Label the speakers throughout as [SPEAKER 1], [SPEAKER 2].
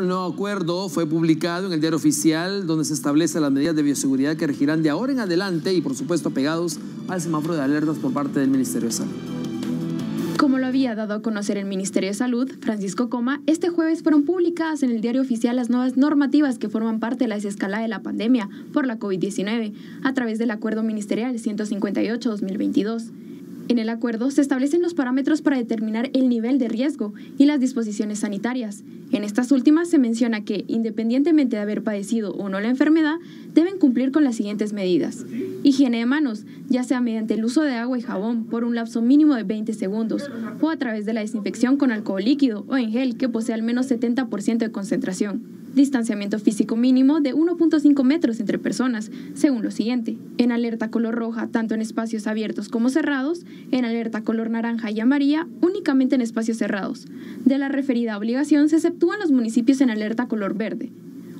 [SPEAKER 1] el nuevo acuerdo fue publicado en el diario oficial donde se establecen las medidas de bioseguridad que regirán de ahora en adelante y por supuesto pegados al semáforo de alertas por parte del Ministerio de Salud.
[SPEAKER 2] Como lo había dado a conocer el Ministerio de Salud, Francisco Coma, este jueves fueron publicadas en el diario oficial las nuevas normativas que forman parte de la desescalada de la pandemia por la COVID-19 a través del Acuerdo Ministerial 158-2022. En el acuerdo se establecen los parámetros para determinar el nivel de riesgo y las disposiciones sanitarias. En estas últimas se menciona que, independientemente de haber padecido o no la enfermedad, deben cumplir con las siguientes medidas. Higiene de manos, ya sea mediante el uso de agua y jabón por un lapso mínimo de 20 segundos, o a través de la desinfección con alcohol líquido o en gel que posee al menos 70% de concentración distanciamiento físico mínimo de 1.5 metros entre personas, según lo siguiente. En alerta color roja, tanto en espacios abiertos como cerrados, en alerta color naranja y amarilla, únicamente en espacios cerrados. De la referida obligación se exceptúan los municipios en alerta color verde.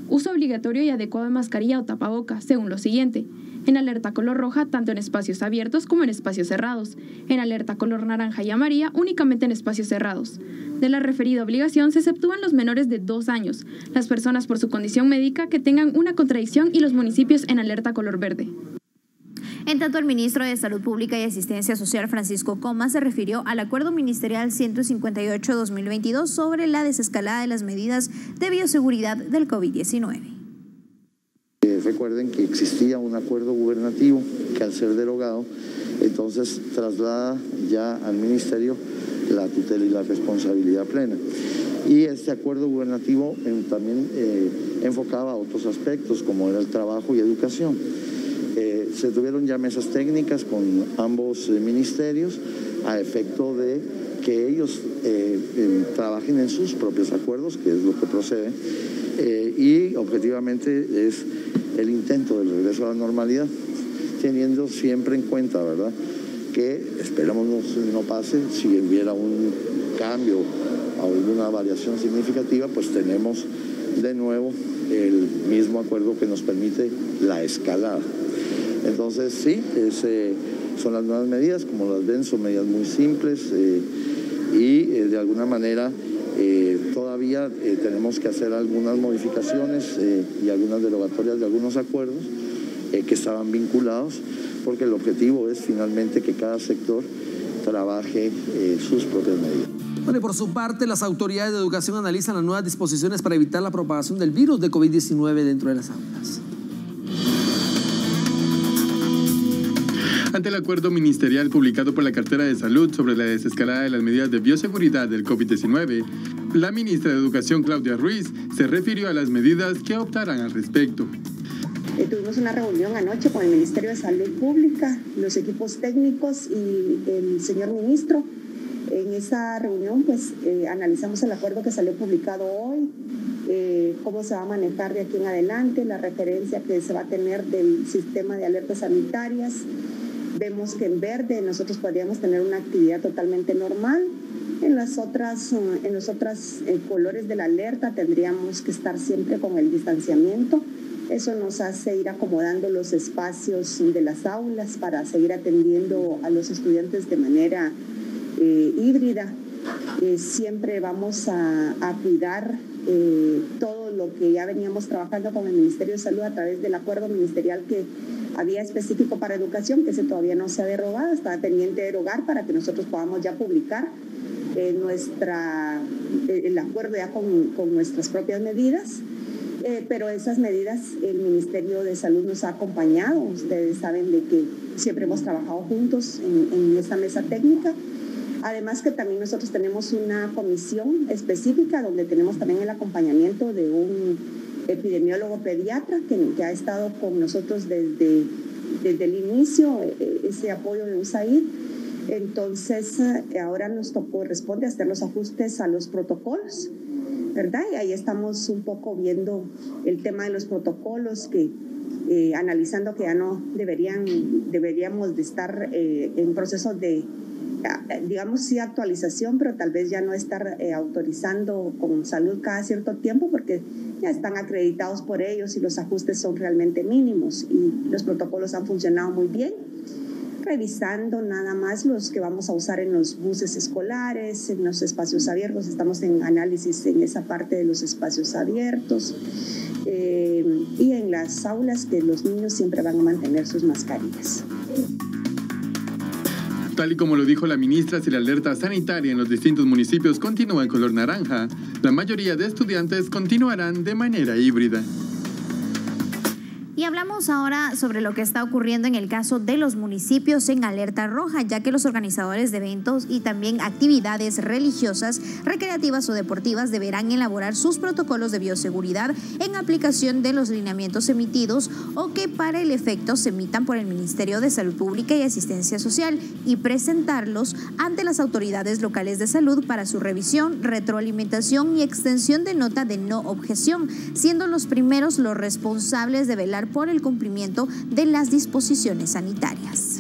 [SPEAKER 2] Uso obligatorio y adecuado de mascarilla o tapaboca, según lo siguiente en alerta color roja tanto en espacios abiertos como en espacios cerrados, en alerta color naranja y amarilla únicamente en espacios cerrados. De la referida obligación se exceptúan los menores de dos años, las personas por su condición médica que tengan una contradicción y los municipios en alerta color verde.
[SPEAKER 3] En tanto, el ministro de Salud Pública y Asistencia Social, Francisco Coma, se refirió al Acuerdo Ministerial 158-2022 sobre la desescalada de las medidas de bioseguridad del COVID-19.
[SPEAKER 4] Recuerden que existía un acuerdo gubernativo que al ser derogado, entonces traslada ya al ministerio la tutela y la responsabilidad plena. Y este acuerdo gubernativo también eh, enfocaba otros aspectos como era el trabajo y educación. Eh, se tuvieron ya mesas técnicas con ambos eh, ministerios a efecto de que ellos trabajen en sus propios acuerdos, que es lo que procede, y objetivamente es el intento del regreso a la normalidad, teniendo siempre en cuenta, ¿verdad?, que esperamos no, pase, si hubiera un cambio o alguna variación significativa, pues tenemos de nuevo el mismo acuerdo que nos permite la escalada. Entonces, sí, son las nuevas medidas, como las ven, son medidas muy simples eh, y eh, de alguna manera eh, todavía tenemos que hacer algunas modificaciones y algunas derogatorias de algunos acuerdos que estaban vinculados, porque el objetivo es finalmente que cada sector trabaje sus propias medidas.
[SPEAKER 1] Bueno, y por su parte, las autoridades de educación analizan las nuevas disposiciones para evitar la propagación del virus de COVID-19 dentro de las aulas.
[SPEAKER 5] Ante el acuerdo ministerial publicado por la Cartera de Salud sobre la desescalada de las medidas de bioseguridad del COVID-19, la ministra de Educación, Claudia Ruiz, se refirió a las medidas que optarán al respecto.
[SPEAKER 6] Tuvimos una reunión anoche con el Ministerio de Salud Pública, los equipos técnicos y el señor ministro. En esa reunión pues eh, analizamos el acuerdo que salió publicado hoy, eh, cómo se va a manejar de aquí en adelante, la referencia que se va a tener del sistema de alertas sanitarias, Vemos que en verde nosotros podríamos tener una actividad totalmente normal. En las otras, eh, en los otros colores de la alerta tendríamos que estar siempre con el distanciamiento. Eso nos hace ir acomodando los espacios de las aulas para seguir atendiendo a los estudiantes de manera eh, híbrida. siempre vamos a, a cuidar todo lo que ya veníamos trabajando con el Ministerio de Salud a través del acuerdo ministerial que había específico para educación, que ese todavía no se ha derogado, está pendiente de derogar para que nosotros podamos ya publicar eh, nuestra, eh, el acuerdo ya con, nuestras propias medidas. Eh, pero esas medidas el Ministerio de Salud nos ha acompañado. Ustedes saben de que siempre hemos trabajado juntos en, esta mesa técnica. Además que también nosotros tenemos una comisión específica donde tenemos también el acompañamiento de un epidemiólogo pediatra que, ha estado con nosotros desde, desde el inicio, eh, ese apoyo de USAID. Entonces, eh, ahora nos corresponde hacer los ajustes a los protocolos, ¿verdad? Y ahí estamos un poco viendo el tema de los protocolos que eh, analizando que ya no deberían, deberíamos de estar en proceso de digamos, sí actualización, pero tal vez ya no estar eh, autorizando con salud cada cierto tiempo porque ya están acreditados por ellos y los ajustes son realmente mínimos y los protocolos han funcionado muy bien. Revisando nada más los que vamos a usar en los buses escolares, en los espacios abiertos. Estamos en análisis en esa parte de los espacios abiertos. Eh, y en las aulas que los niños siempre van a mantener sus mascarillas.
[SPEAKER 5] Tal y como lo dijo la ministra, si la alerta sanitaria en los distintos municipios continúa en color naranja, la mayoría de estudiantes continuarán de manera híbrida.
[SPEAKER 3] Y hablamos ahora sobre lo que está ocurriendo en el caso de los municipios en alerta roja, ya que los organizadores de eventos y también actividades religiosas, recreativas o deportivas deberán elaborar sus protocolos de bioseguridad en aplicación de los lineamientos emitidos o que para el efecto se emitan por el Ministerio de Salud Pública y Asistencia Social y presentarlos ante las autoridades locales de salud para su revisión, retroalimentación y extensión de nota de no objeción, siendo los primeros los responsables de velar por el cumplimiento de las disposiciones sanitarias.